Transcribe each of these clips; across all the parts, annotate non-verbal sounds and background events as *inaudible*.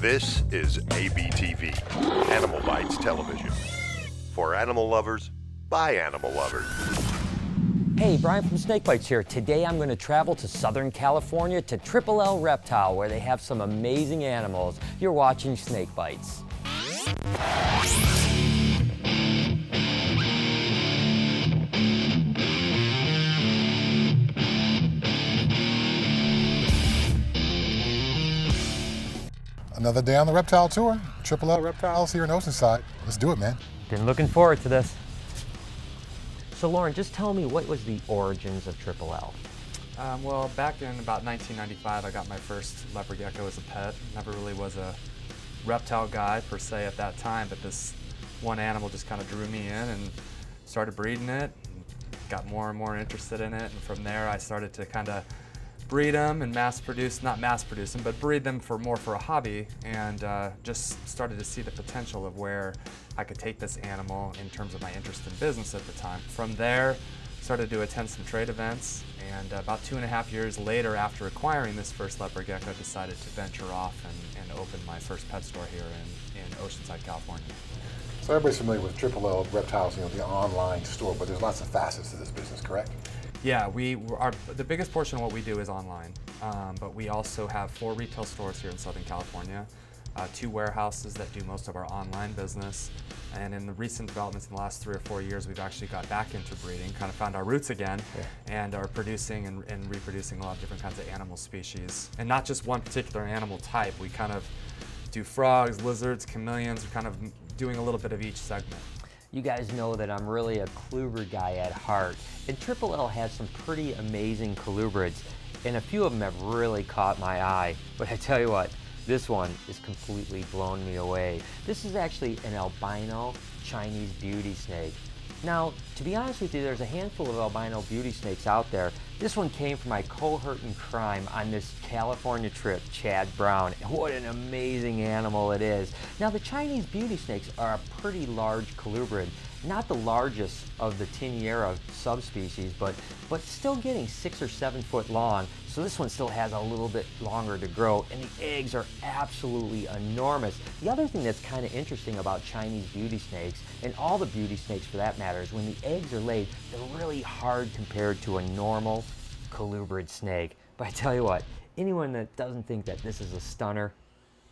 This is ABTV, AnimalBytes Television. For animal lovers, by animal lovers. Hey, Brian from SnakeBytes here. Today I'm going to travel to Southern California to Triple L Reptile where they have some amazing animals. You're watching SnakeBytes. Another day on the reptile tour. Triple L Reptiles here in Oceanside. Let's do it, man. Been looking forward to this. So Lauren, just tell me what was the origins of Triple L? Um, well, back in about 1995, I got my first leopard gecko as a pet. Never really was a reptile guy per se at that time, but this one animal just kind of drew me in and started breeding it. Got more and more interested in it, and from there I started to kind of breed them and mass produce, not mass produce them, but breed them for more for a hobby and uh, just started to see the potential of where I could take this animal in terms of my interest in business at the time. From there, started to attend some trade events and about two and a half years later after acquiring this first leopard gecko, decided to venture off and, and open my first pet store here in, in Oceanside, California. So everybody's familiar with Triple L Reptiles, you know, the online store, but there's lots of facets to this business, correct? Yeah, we are the biggest portion of what we do is online, um, but we also have four retail stores here in Southern California, uh, two warehouses that do most of our online business, and in the recent developments in the last three or four years, we've actually got back into breeding, kind of found our roots again, yeah. and are producing and, and reproducing a lot of different kinds of animal species, and not just one particular animal type. We kind of do frogs, lizards, chameleons, we're kind of doing a little bit of each segment. You guys know that I'm really a colubrid guy at heart, and Triple L has some pretty amazing colubrids, and a few of them have really caught my eye. But I tell you what, this one is completely blown me away. This is actually an albino Chinese beauty snake. Now, to be honest with you, there's a handful of albino beauty snakes out there. This one came from my cohort in crime on this California trip, Chad Brown. What an amazing animal it is. Now, the Chinese beauty snakes are a pretty large colubrid. Not the largest of the taeniura subspecies, but, but still getting six or seven foot long so this one still has a little bit longer to grow and the eggs are absolutely enormous. The other thing that's kind of interesting about Chinese beauty snakes and all the beauty snakes for that matter is when the eggs are laid, they're really hard compared to a normal colubrid snake. But I tell you what, anyone that doesn't think that this is a stunner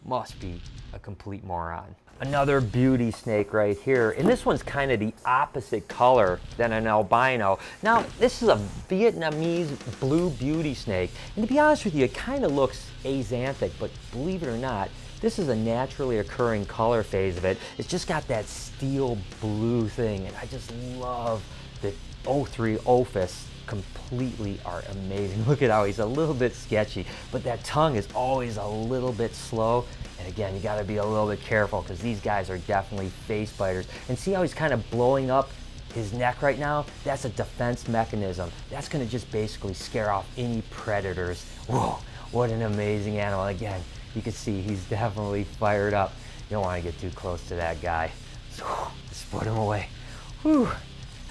must be a complete moron. Another beauty snake right here. And this one's kind of the opposite color than an albino. Now, this is a Vietnamese blue beauty snake. And to be honest with you, it kind of looks axanthic, but believe it or not, this is a naturally occurring color phase of it. It's just got that steel blue thing, and I just love the Orthriophis completely are amazing. *laughs* Look at how he's a little bit sketchy, but that tongue is always a little bit slow. And again, you gotta be a little bit careful because these guys are definitely face biters. And see how he's kind of blowing up his neck right now? That's a defense mechanism. That's gonna just basically scare off any predators. Whoa, what an amazing animal. Again, you can see he's *laughs* definitely fired up. You don't wanna get too close to that guy. So, *sighs* just put him away. Whew.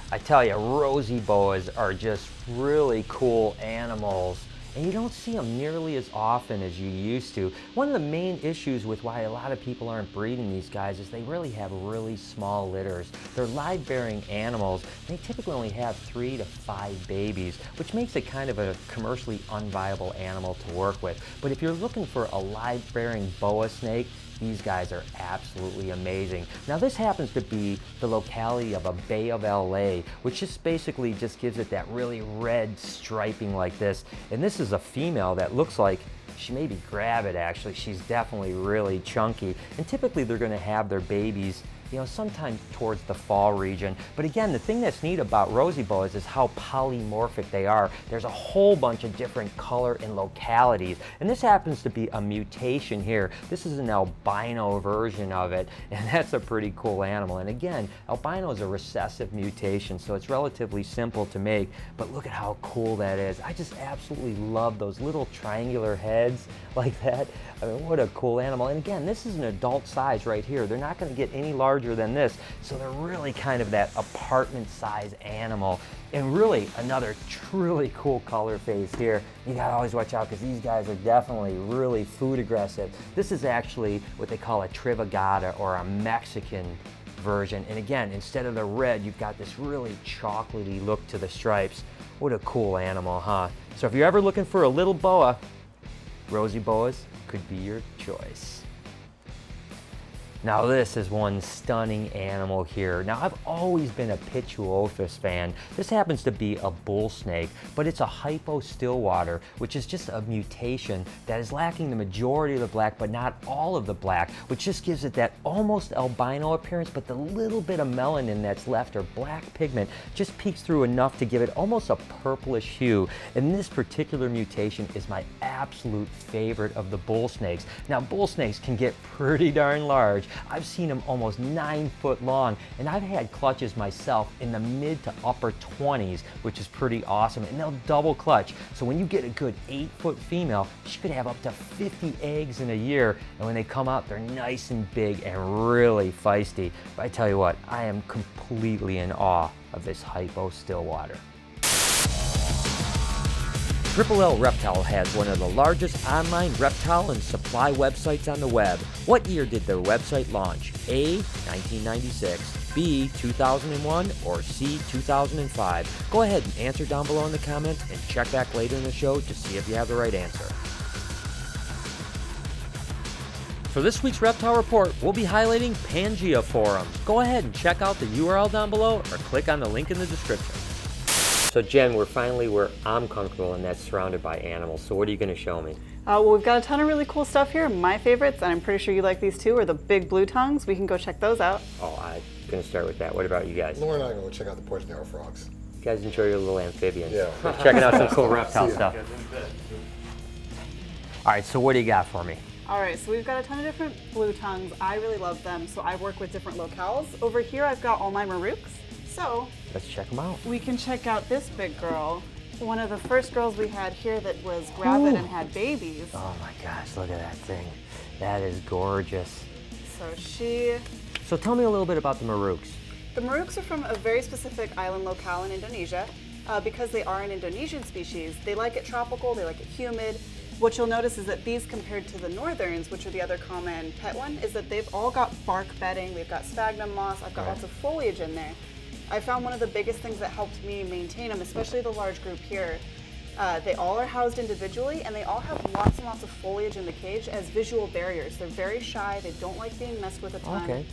I tell you, rosy boas are just really cool animals and you don't see them nearly as often as you used to. One of the main issues with why a lot of people aren't breeding these guys is they really have really small litters. They're live-bearing animals. They typically only have three to five babies, which makes it kind of a commercially unviable animal to work with. But if you're looking for a live-bearing boa snake, these guys are absolutely amazing. Now this happens to be the locality of a Bay of LA, which just basically just gives it that really red striping like this. And this is a female that looks like she may be gravid actually. She's definitely really chunky. And typically they're gonna have their babies you know, sometimes towards the fall region. But again, the thing that's neat about rosy boas is how polymorphic they are. There's a whole bunch of different color and localities. And this happens to be a mutation here. This is an albino version of it, *laughs* and that's a pretty cool animal. And again, albino is a recessive mutation, so it's relatively simple to make, but look at how cool that is. I just absolutely love those little triangular heads *laughs* like that. I mean, what a cool animal. And again, this is an adult size right here. They're not gonna get any larger larger than this. So they're really kind of that apartment size animal. And really another truly cool color phase here. You gotta always watch out because these guys are definitely really food aggressive. This is actually what they call a Trivirgata or a Mexican version. And again, instead of the red, you've got this really chocolatey look to the stripes. What a cool animal, huh? So if you're ever looking for a little boa, rosy boas could be your choice. Now this is one stunning animal here. Now I've always been a Pituophis fan. This happens to be a bull snake, but it's a hypo-stillwater, which is just a mutation that is lacking the majority of the black, but not all of the black, which just gives it that almost albino appearance, but the little bit of melanin that's left or black pigment just peeks through enough to give it almost a purplish hue. And this particular mutation is my absolute favorite of the bull snakes. Now bull snakes can get pretty darn large, I've seen them almost nine foot long, and I've had clutches myself in the mid to upper 20s, which is pretty awesome. And they'll double clutch. So when you get a good eight foot female, she could have up to 50 eggs in a year. And when they come out, they're nice and big and really feisty. But I tell you what, I am completely in awe of this hypo stillwater. Triple L Reptile has one of the largest online reptile and supply websites on the web. What year did their website launch? A. 1996, B. 2001, or C. 2005? Go ahead and answer down below in the comments and check back later in the show to see if you have the right answer. For this week's Reptile Report, we'll be highlighting Pangea Forum. Go ahead and check out the URL down below or click on the link in the description. So Jen, we're finally where I'm comfortable and that's surrounded by animals. So what are you going to show me? Uh, well, we've got a ton of really cool stuff here. My favorites, and I'm pretty sure you like these too, are the big blue tongues. We can go check those out. Oh, I'm going to start with that. What about you guys? Laura and I are going to check out the poison arrow frogs. You guys enjoy your little amphibians. Yeah. Checking out some cool *laughs* reptile stuff. All right, so what do you got for me? All right, so we've got a ton of different blue tongues. I really love them, so I work with different locales. Over here, I've got all my Meraukes. So let's check them out. We can check out this big girl. One of the first girls we had here that was gravid Ooh. and had babies. Oh my gosh, look at that thing. That is gorgeous. So she... So tell me a little bit about the Meraukes. The Meraukes are from a very specific island locale in Indonesia. Uh, because they are an Indonesian species, they like it tropical, they like it humid. What you'll notice is that these compared to the northerns, which are the other common pet one, is that they've all got bark bedding, we've got sphagnum moss, I've got right. lots of foliage in there. I found one of the biggest things that helped me maintain them, especially the large group here. Uh, they all are housed individually and they all have lots and lots of foliage in the cage as visual barriers. They're very shy, they don't like being messed with a ton. Okay.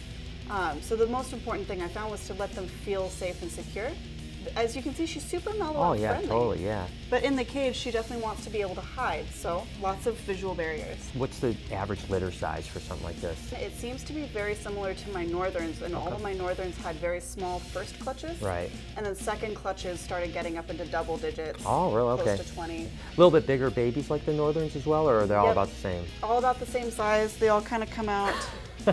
Um, so the most important thing I found was to let them feel safe and secure as you can see, she's super mellow oh, yeah, friendly. totally, yeah. But in the cage, she definitely wants to be able to hide, so lots of visual barriers. What's the average litter size for something like this? It seems to be very similar to my northerns, and okay. all of my northerns had very small first clutches. Right. And then second clutches started getting up into double digits. Oh, really? Okay. Close to 20. A little bit bigger babies like the northerns as well, or are they all about the same? All about the same size. They all kind of come out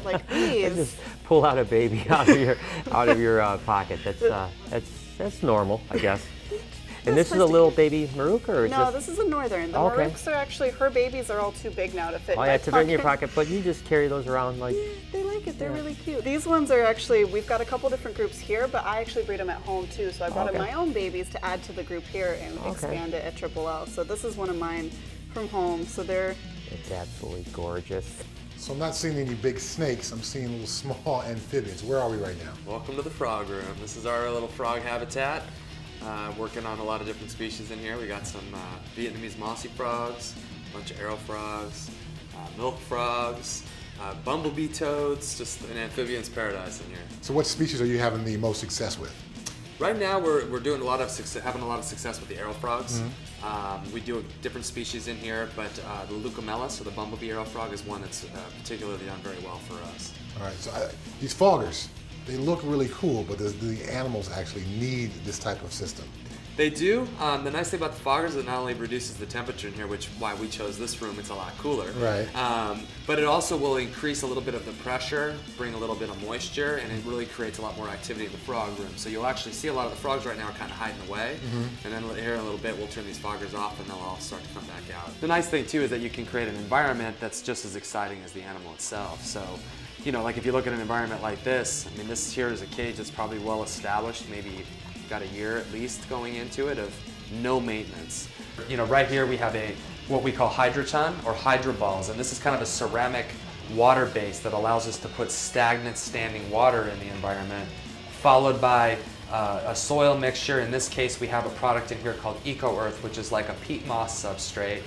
like *laughs* these. just pull out a baby *laughs* out of your out of your uh, pocket. That's uh, that's that's normal, I guess. *laughs* And this is a little baby Merauke, or no? This, this is a northern. The oh, okay. Meraukes are actually her babies are all too big now to fit. Oh yeah, to fit in your pocket, but you just carry those around like. Yeah, they like it. They're yeah. really cute. These ones are actually we've got a couple different groups here, but I actually breed them at home too. So I brought okay. in my own babies to add to the group here and okay. expand it at Triple L. So this is one of mine from home. So they're. It's absolutely gorgeous. So I'm not seeing any big snakes, I'm seeing little small *laughs* amphibians. Where are we right now? Welcome to the frog room. This is our little frog habitat. Uh, working on a lot of different species in here. We got some uh, Vietnamese mossy frogs, a bunch of arrow frogs, uh, milk frogs, uh, bumblebee toads, just an amphibian's paradise in here. So what species are you having the most success with? Right now, we're, we're doing a lot of success, having a lot of success with the arrow frogs. Mm -hmm. um, we do different species in here, but uh, the Leucomelas, so the bumblebee arrow frog, is one that's uh, particularly done very well for us. All right, so I, these foggers, they look really cool, but does the animals actually need this type of system? They do. Um, the nice thing about the foggers is it not only reduces the temperature in here, which why we chose this room, it's a lot cooler. Right. Um, but it also will increase a little bit of the pressure, bring a little bit of moisture, and it really creates a lot more activity in the frog room. So you'll actually see a lot of the frogs right now are kind of hiding away, and then here in a little bit we'll turn these foggers off and they'll all start to come back out. The nice thing too is that you can create an environment that's just as exciting as the animal itself. So you know, like if you look at an environment like this, I mean, this here is a cage that's probably well established, maybe got a year at least going into it of no maintenance. You know, right here we have a what we call hydroton or hydro balls, and this is kind of a ceramic water base that allows us to put stagnant standing water in the environment, followed by uh, a soil mixture. In this case, we have a product in here called Eco Earth, which is like a peat moss substrate.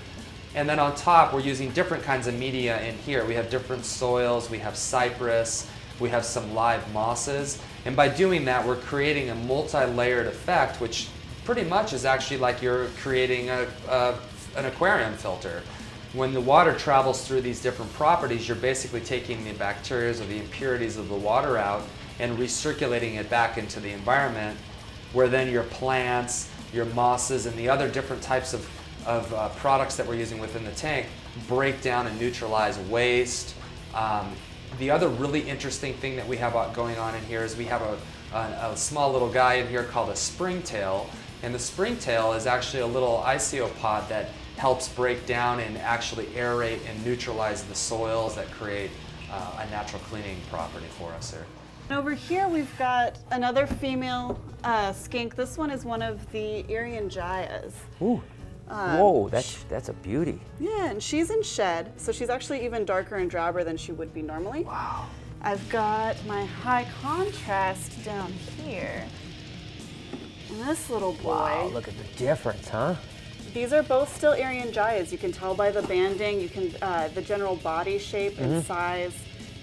And then on top, we're using different kinds of media in here. We have different soils, we have cypress, we have some live mosses. And by doing that, we're creating a multi-layered effect, which pretty much is actually like you're creating a, a, an aquarium filter. When the water travels through these different properties, you're basically taking the bacteria or the impurities of the water out and recirculating it back into the environment, where then your plants, your mosses, and the other different types of of uh, products that we're using within the tank break down and neutralize waste. Um, the other really interesting thing that we have going on in here is we have a, a, a small little guy in here called a springtail. And the springtail is actually a little isopod that helps break down and actually aerate and neutralize the soils that create uh, a natural cleaning property for us here. Over here we've got another female uh, skink. This one is one of the Irianjayas. Ooh. Whoa, that's that's a beauty. Yeah, and she's in shed, so she's actually even darker and drabber than she would be normally. Wow. I've got my high contrast down here. And this little boy. Wow, look at the difference, huh? These are both still Irianjayas. You can tell by the banding, you can uh, the general body shape and Mm-hmm. size.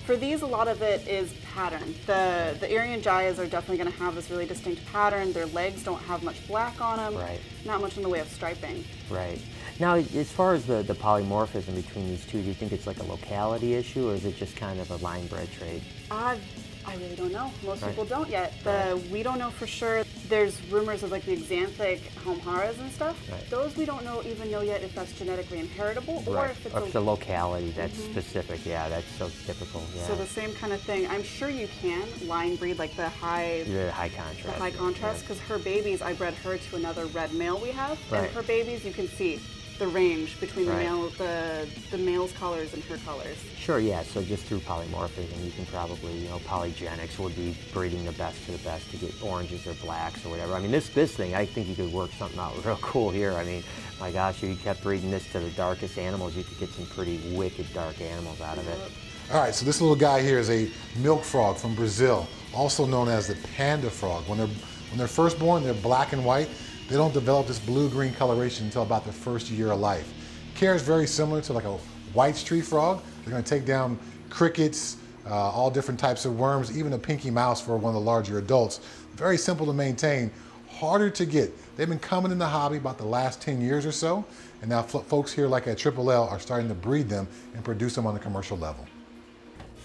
For these, a lot of it is pattern. The the Irianjayas are definitely going to have this really distinct pattern. Their legs don't have much black on them. Right. Not much in the way of striping. Right. Now, as far as the, the polymorphism between these two, do you think it's like a locality issue or is it just kind of a line bred trade? I, I really don't know. Most Right. people don't yet. The, We don't know for sure. There's rumors of like the xanthic Halmaheras and stuff. Right. Those we don't know even know yet if that's genetically inheritable or if it's Or a, it's a locality that's mm-hmm. specific. Yeah, that's so typical. Yeah. so the same kind of thing. I'm sure you can line breed like the high the high contrast. the high contrast because her babies, I bred her to another red male we have, Right. and her babies, you can see the range between the Right. male, the the male's colors and her colors. Sure, yeah. So just through polymorphism, you can probably, you know, polygenics would be breeding the best to the best to get oranges or blacks or whatever. I mean, this this thing, I think you could work something out *laughs* real cool here. I mean, my gosh, if you kept breeding this to the darkest animals, you could get some pretty wicked dark animals out of it. All right, so this little guy here is a milk frog from Brazil, also known as the panda frog. When they're when they're first born, they're black and white. They don't develop this blue-green coloration until about their first year of life. Care is very similar to like a white tree frog. They're to take down crickets, uh, all different types of worms, even a pinky mouse for one of the larger adults. Very simple to maintain, harder to get. They've been coming in the hobby about the last 10 years or so, and now folks here like at Triple L are starting to breed them and produce them on the commercial level.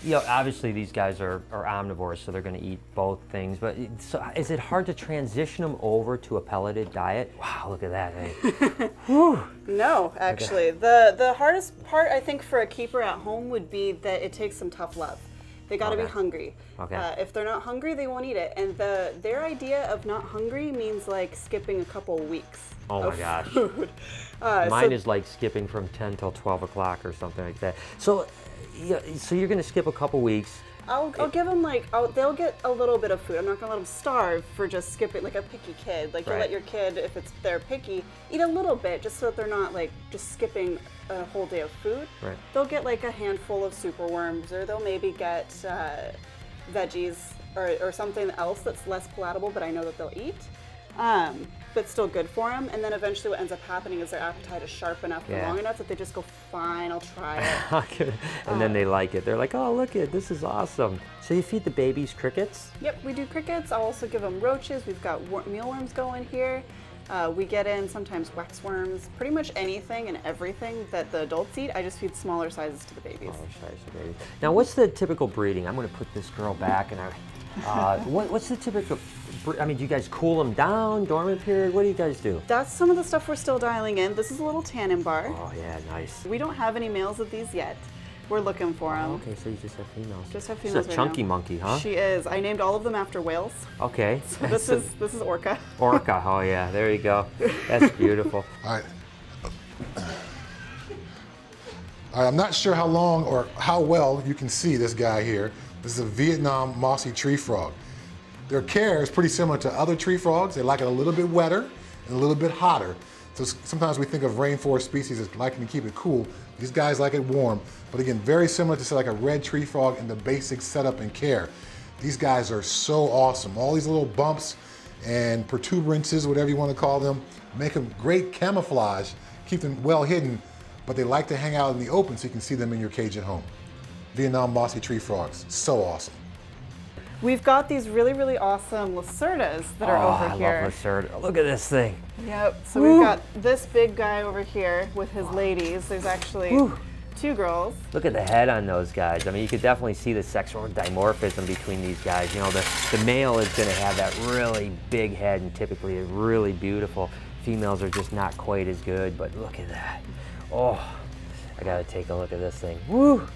You know, obviously these guys are, are omnivores, so they're going to eat both things. But so is it hard to transition them over to a pelleted diet? Wow, look at that. Hey. *laughs* No, actually, the the hardest part I think for a keeper at home would be that it takes some tough love. They got to be hungry. Okay. Uh, if they're not hungry, they won't eat it. And the their idea of not hungry means like skipping a couple weeks. Oh my gosh. *laughs* Uh, Mine so- is like skipping from 10 till 12 o'clock or something like that. So, yeah, so you're going to skip a couple weeks. I'll, I'll give them like I'll, they'll get a little bit of food. I'm not gonna let them starve for just skipping like a picky kid. Like you Right. let your kid, if it's they're picky, eat a little bit just so that they're not like just skipping a whole day of food. Right. They'll get like a handful of super worms, or they'll maybe get uh, veggies or, or something else that's less palatable, but I know that they'll eat. Um, but still good for them. And then eventually, what ends up happening is their appetite is sharp enough and Yeah. long enough that they just go, "Fine, I'll try it." *laughs* and then they like it. They're like, oh, look it, this is awesome. So you feed the babies crickets? Yep, we do crickets. I'll also give them roaches. We've got wor- mealworms going here. Uh, we get in sometimes wax worms, pretty much anything and everything that the adults eat. I just feed smaller sizes to the babies. Oh, sorry, so babies. Now, what's the typical breeding? I'm going to put this girl back, and I. Uh, *laughs* what, what's the typical I mean, do you guys cool them down, dormant period? What do you guys do? That's some of the stuff we're still dialing in. This is a little Tanimbar. Oh yeah, nice. We don't have any males of these yet. We're looking for them. Oh, okay, so you just have females. Just have She's females a right chunky now. monkey, huh? She is. I named all of them after whales. okay. *laughs* So this is this is orca. orca. *laughs* Oh yeah, there you go. That's beautiful. *laughs* All right. All right, I'm not sure how long or how well you can see this guy here. This is a Vietnam mossy tree frog. Their care is pretty similar to other tree frogs. They like it a little bit wetter and a little bit hotter. So sometimes we think of rainforest species as liking to keep it cool. These guys like it warm, but again, very similar to say like a red tree frog in the basic setup and care. These guys are so awesome. All these little bumps and protuberances, whatever you want to call them, make them great camouflage, keep them well hidden, but they like to hang out in the open so you can see them in your cage at home. Vietnam mossy tree frogs, so awesome. We've got these really really awesome lacertas that are oh, over I here. love Lacerta. Look at this thing. Yep. So we've got this big guy over here with his ladies. There's actually two girls. Look at the head on those guys. I mean, you could definitely see the sexual dimorphism between these guys. You know, the, the male is going to have that really big head and typically is really beautiful. Females are just not quite as good, but look at that. Oh, I got to take a look at this thing. Woo!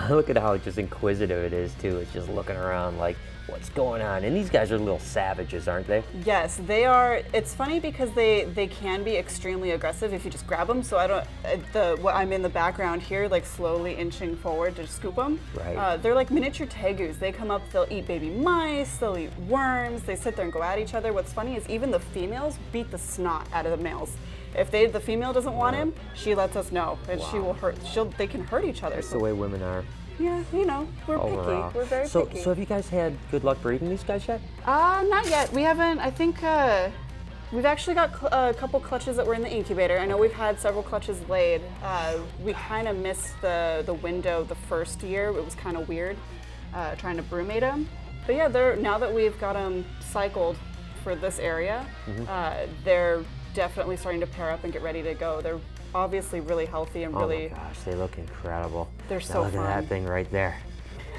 *laughs* Look at how just inquisitive it is, too. It's just looking around like, what's going on? And these guys are little savages, aren't they? Yes, they are. It's funny because they they can be extremely aggressive if you just grab them. So I don't uh, the what I'm in the background here, like slowly inching forward to scoop them. Right. Uh, they're like miniature tegus. They come up, they'll eat baby mice, they'll eat worms. They sit there and go at each other. What's funny is even the females beat the snot out of the males. If they the female doesn't want him, she lets us know, and she will hurt. She'll they can hurt each other. That's So the way women are yeah, you know, we're overall. picky. We're very so, picky. so have you guys had good luck breeding these guys yet? Uh, not yet. We haven't. I think uh, we've actually got cl- a couple clutches that were in the incubator. I know we've had several clutches laid. Uh, we kind of missed the the window the first year. It was kind of weird uh, trying to brumate them. But yeah, they're now that we've got them cycled for this area, uh, they're definitely starting to pair up and get ready to go. They're obviously really healthy and really. Oh my gosh, they look incredible. They're Now so look at that thing right there.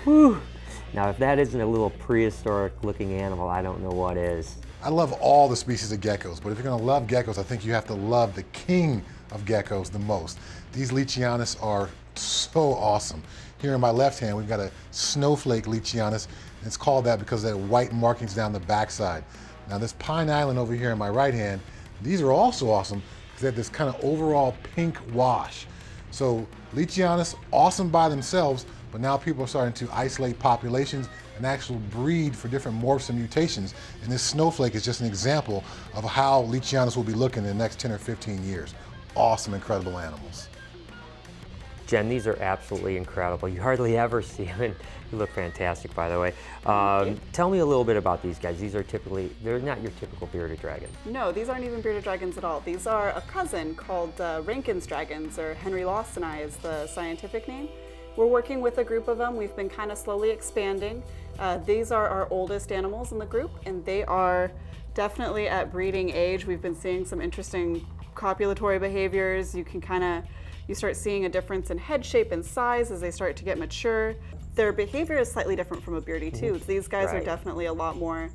Whew. Now, if that isn't a little prehistoric looking animal, I don't know what is. I love all the species of geckos, but if you're gonna love geckos, I think you have to love the king of geckos the most. These Leachianus are so awesome. Here in my left hand, we've got a snowflake Leachianus, and it's called that because of the white markings down the backside. Now this Pine Island over here in my right hand, these are also awesome because they have this kind of overall pink wash. So Leachianus, awesome by themselves, but now people are starting to isolate populations and actually breed for different morphs and mutations. And this snowflake is just an example of how Leachianus will be looking in the next 10 or 15 years. Awesome, incredible animals. Jen, these are absolutely incredible. You hardly ever see them, and you look fantastic, by the way. Um, tell me a little bit about these guys. These are typically, they're not your typical bearded dragon. No, these aren't even bearded dragons at all. These are a cousin called uh, Rankin's dragons, or henrylawsoni is the scientific name. We're working with a group of them. We've been kind of slowly expanding. Uh, these are our oldest animals in the group, and they are definitely at breeding age. We've been seeing some interesting copulatory behaviors. You can kind of you start seeing a difference in head shape and size as they start to get mature. Their behavior is slightly different from a beardy too. These guys are definitely a lot more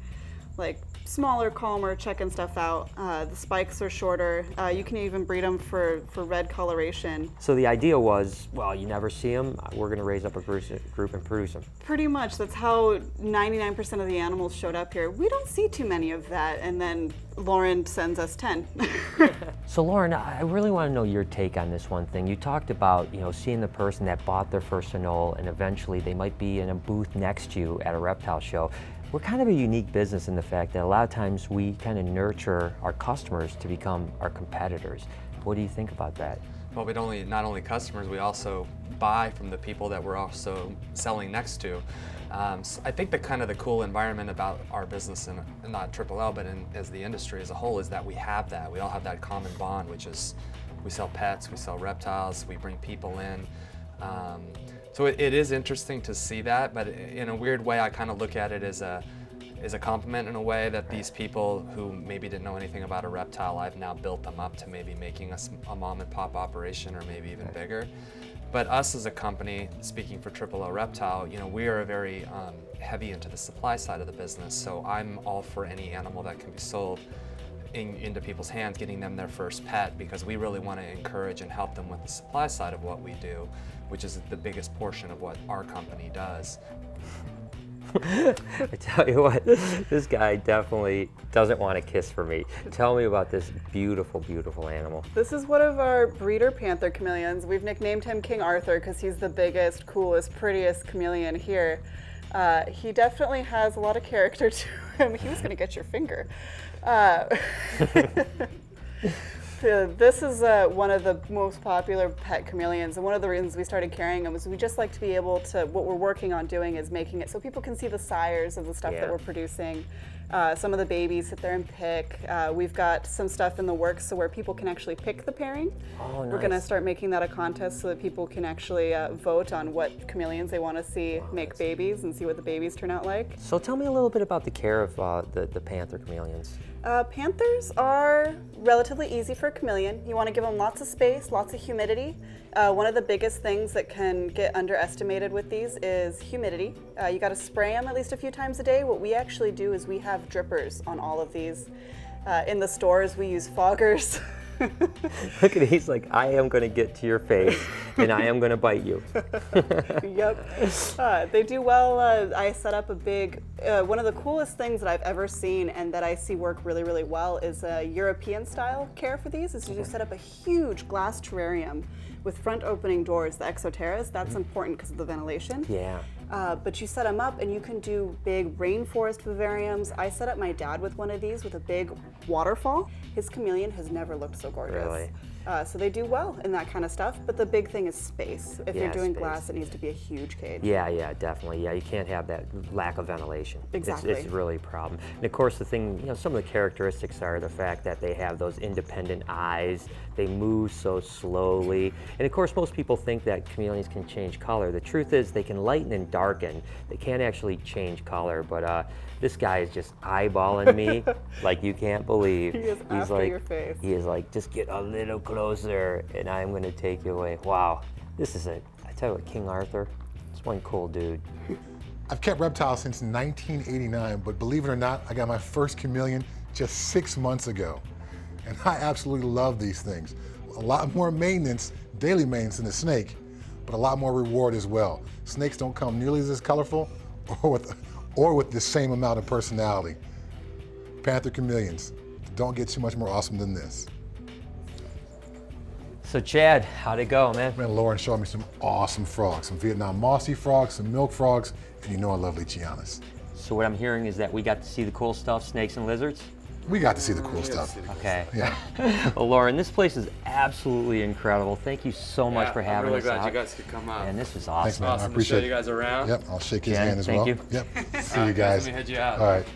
like smaller, calmer, checking stuff out. Uh, the spikes are shorter. Uh, you can even breed them for, for red coloration. So the idea was, well, you never see them. We're going to raise up a group group and produce them. Pretty much, that's how 99% of the animals showed up here. We don't see too many of that, and then Lauren sends us 10. *laughs* So Lauren, I I really want to know your take on this one thing. You talked about, you know, seeing the person that bought their first anole and eventually they might be in a booth next to you at a reptile show. We're kind of a unique business in the fact that a lot of times we kind of nurture our customers to become our competitors. What do you think about that? Well, we only not only customers, we also buy from the people that we're also selling next to. Um, s I think the kind of the cool environment about our business and not Triple L, but in, as the industry as a whole, is that we have that. We all have that common bond, which is we sell pets, we sell reptiles, we bring people in. Um, so it, it is interesting to see that, but in a weird way, I kind of look at it as a is a compliment in a way that these people who maybe didn't know anything about a reptile, I've now built them up to maybe making a mom and pop operation or maybe even bigger. But us as a company, speaking for Triple O Reptile, you know, we are very um, heavy into the supply side of the business. So I'm all for any animal that can be sold in, into people's hands, getting them their first pet, because we really want to encourage and help them with the supply side of what we do, which is the biggest portion of what our company does. *laughs* I tell you what, this guy definitely doesn't want a kiss from me. Tell me about this beautiful, beautiful animal. This is one of our breeder panther chameleons. We've nicknamed him King Arthur because he's the biggest, coolest, prettiest chameleon here. Uh, he definitely has a lot of character *laughs* to him. He was going to get your finger. Uh, *laughs* this is uh, one of the most popular pet chameleons, and one of the reasons we started carrying them is we just like to be able to. What we're working on doing is making it so people can see the sires of the stuff Yeah. that we're producing. Uh, some of the babies sit there and pick. Uh, we've got some stuff in the works so where people can actually pick the pairing. Oh, We're going to start making that a contest so that people can actually uh, vote on what chameleons they want to see make babies and see what the babies turn out like. So tell me a little bit about the care of uh, the, the panther chameleons. Uh, panthers are relatively easy for a chameleon. You want to give them lots of space, lots of humidity. Uh, one of the biggest things that can get underestimated with these is humidity. Uh, you got to spray them at least a few times a day. What we actually do is we have drippers on all of these. Uh, in the stores, we use foggers. *laughs* *laughs* Look at he's like, I am going to get to your face and I am going to bite you. *laughs* yep. Uh, they do well. Uh, I set up a big, uh, one of the coolest things that I've ever seen and that I see work really, really well is a European style care for these is you set up a huge glass terrarium with front opening doors, the Exo Terras. That's important because of the ventilation. Yeah. Uh, but you set them up and you can do big rainforest vivariums. I set up my dad with one of these with a big waterfall. His chameleon has never looked so gorgeous. Really? Uh, so they do well in that kind of stuff, but the big thing is space. If Yeah, you're doing space. glass, it needs to be a huge cage. Yeah, yeah, definitely. Yeah, you can't have that lack of ventilation. It's- It's, Exactly. really a problem. And of course, the thing, you know, some of the characteristics are the fact that they have those independent eyes. They move so slowly. And of course, most people think that chameleons can change color. The truth is, they can lighten and darken. They can't actually change color. But uh, this guy is just eyeballing me *laughs* like you can't believe. He is He's after like, your face. He is like, just get a little closer, and I'm going to take you away. Wow, this is a. I tell you what, King Arthur, it's one cool dude. *laughs* I've kept reptiles since 1989, but believe it or not, I got my first chameleon just six months ago. And I absolutely love these things. A lot more maintenance, daily maintenance than a snake, but a lot more reward as well. Snakes don't come nearly as colorful *laughs* or with, or with the same amount of personality. Panther chameleons, don't get too much more awesome than this. So Chad, how'd it go, man? Man, Lauren showed me some awesome frogs, some Vietnam mossy frogs, some milk frogs, and you know I love Leachianus. So what I'm hearing is that we got to see the cool stuff, snakes and lizards. We got to see the cool stuff. Okay. Yeah. *laughs* Well, Lauren, this place is absolutely incredible. Thank you so much Yeah, for having I'm really us glad out. you guys could come out. And this was Thanks, awesome. I awesome to appreciate show you it. guys around. Yep, I'll shake his Jen, hand as thank well. you. Yep. *laughs* See All you guys. Let me head you out. All right.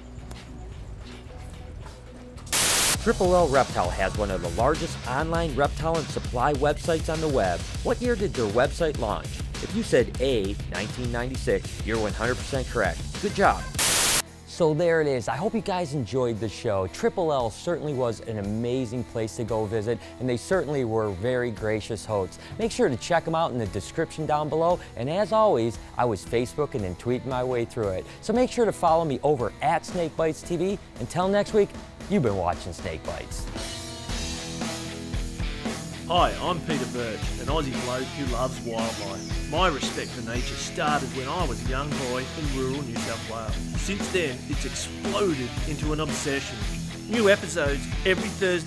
Triple L Reptile has one of the largest online reptile and supply websites on the web. What year did their website launch? If you said A, 1996, you're 100% correct. Good job. So there it is. I hope you guys enjoyed the show. Triple L certainly was an amazing place to go visit, and they certainly were very gracious hosts. Make sure to check them out in the description down below. And as always, I was Facebooking and tweeting my way through it. So make sure to follow me over at SnakeBytesTV. Until next week, you've been watching Snake Bites. Hi, I'm Peter Birch, an Aussie bloke who loves wildlife. My respect for nature started when I was a young boy in rural New South Wales. Since then, it's exploded into an obsession. New episodes every Thursday